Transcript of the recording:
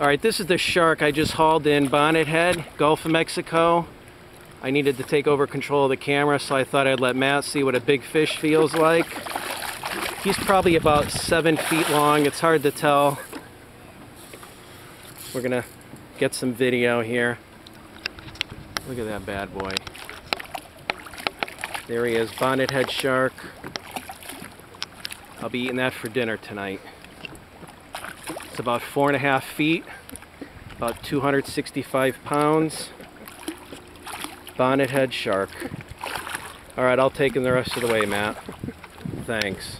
All right, this is the shark I just hauled in Bonnet Head, Gulf of Mexico. I needed to take over control of the camera, so I thought I'd let Matt see what a big fish feels like. He's probably about seven feet long. It's hard to tell. We're gonna get some video here. Look at that bad boy. There he is, bonnet head shark. I'll be eating that for dinner tonight. About four and a half feet, about 265 pounds. Bonnet head shark. All right, I'll take him the rest of the way, Matt. Thanks.